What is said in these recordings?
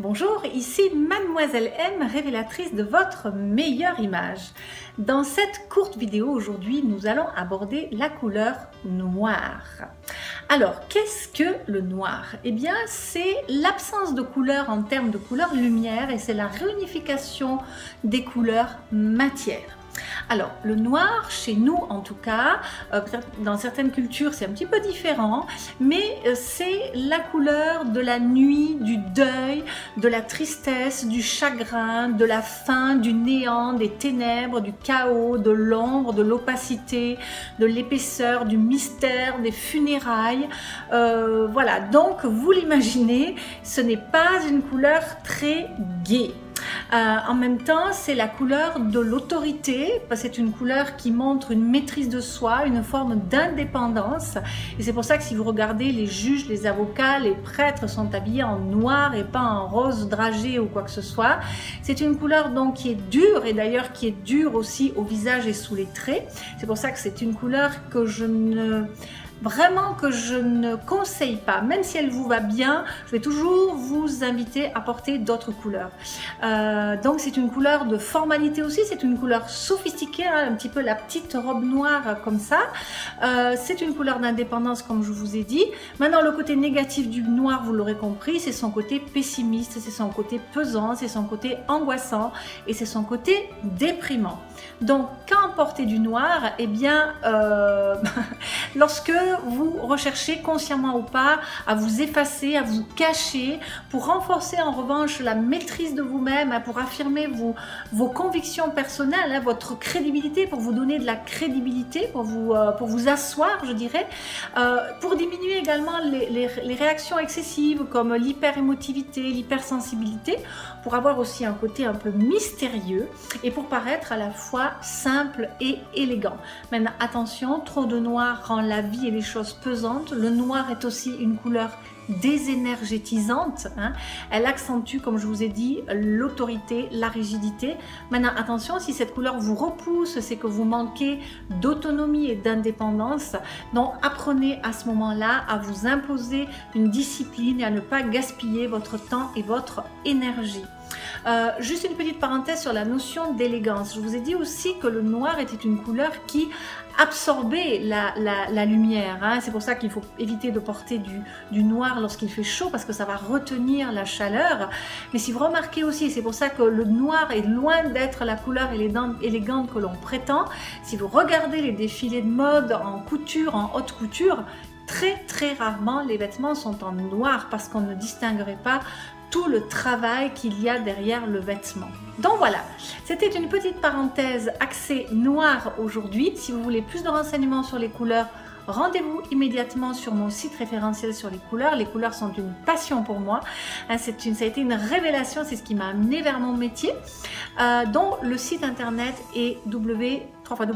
Bonjour, ici Mademoiselle M, révélatrice de votre meilleure image. Dans cette courte vidéo aujourd'hui, nous allons aborder la couleur noire. Alors, qu'est-ce que le noir? Eh bien, c'est l'absence de couleur en termes de couleur lumière et c'est la réunification des couleurs matière. Alors, le noir, chez nous en tout cas, euh, dans certaines cultures c'est un petit peu différent, mais euh, c'est la couleur de la nuit, du deuil, de la tristesse, du chagrin, de la faim, du néant, des ténèbres, du chaos, de l'ombre, de l'opacité, de l'épaisseur, du mystère, des funérailles. Euh, voilà, donc vous l'imaginez, ce n'est pas une couleur très gaie. Euh, en même temps, c'est la couleur de l'autorité, parce que c'est une couleur qui montre une maîtrise de soi, une forme d'indépendance. Et c'est pour ça que si vous regardez les juges, les avocats, les prêtres sont habillés en noir et pas en rose dragé ou quoi que ce soit. C'est une couleur donc qui est dure et d'ailleurs qui est dure aussi au visage et sous les traits. C'est pour ça que c'est une couleur que je ne vraiment que je ne conseille pas, même si elle vous va bien, je vais toujours vous inviter à porter d'autres couleurs. Euh, donc c'est une couleur de formalité aussi, c'est une couleur sophistiquée, hein, un petit peu la petite robe noire comme ça. Euh, c'est une couleur d'indépendance comme je vous ai dit. Maintenant le côté négatif du noir, vous l'aurez compris, c'est son côté pessimiste, c'est son côté pesant, c'est son côté angoissant et c'est son côté déprimant. Donc quand porter du noir, eh bien euh, lorsque vous recherchez consciemment ou pas à vous effacer, à vous cacher, pour renforcer en revanche la maîtrise de vous-même, hein, pour affirmer vos, convictions personnelles, hein, votre crédibilité, pour vous donner de la crédibilité, pour vous, euh, pour asseoir, je dirais, euh, pour diminuer également les, les, réactions excessives comme l'hyperémotivité, l'hypersensibilité, pour avoir aussi un côté un peu mystérieux et pour paraître à la fois simple et élégant. Maintenant, attention, trop de noir rend la vie et les choses pesantes. Le noir est aussi une couleur désénergétisante. Hein. Elle accentue, comme je vous ai dit, l'autorité, la rigidité. Maintenant, attention, si cette couleur vous repousse, c'est que vous manquez d'autonomie et d'indépendance. Donc, apprenez à ce moment-là à vous imposer une discipline et à ne pas gaspiller votre temps et votre énergie. Euh, juste une petite parenthèse sur la notion d'élégance. Je vous ai dit aussi que le noir était une couleur qui absorbait la, lumière. Hein. C'est pour ça qu'il faut éviter de porter du, du noir lorsqu'il fait chaud parce que ça va retenir la chaleur. Mais si vous remarquez aussi, c'est pour ça que le noir est loin d'être la couleur élégante que l'on prétend. Si vous regardez les défilés de mode en couture, en haute couture, très très rarement les vêtements sont en noir parce qu'on ne distinguerait pas tout le travail qu'il y a derrière le vêtement. Donc voilà, c'était une petite parenthèse axée noir aujourd'hui. Si vous voulez plus de renseignements sur les couleurs, rendez-vous immédiatement sur mon site référentiel sur les couleurs. Les couleurs sont une passion pour moi. Hein, c'est une, ça a été une révélation, c'est ce qui m'a amené vers mon métier. Euh, dont le site internet est w, 3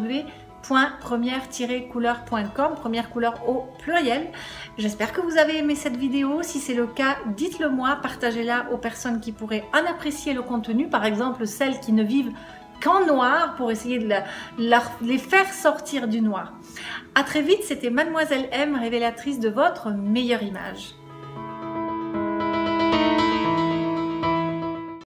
w première-couleur.com, première couleur au pluriel. J'espère que vous avez aimé cette vidéo. Si c'est le cas, dites-le moi, partagez-la aux personnes qui pourraient en apprécier le contenu, par exemple celles qui ne vivent qu'en noir pour essayer de les faire sortir du noir. À très vite, c'était Mademoiselle M, révélatrice de votre meilleure image.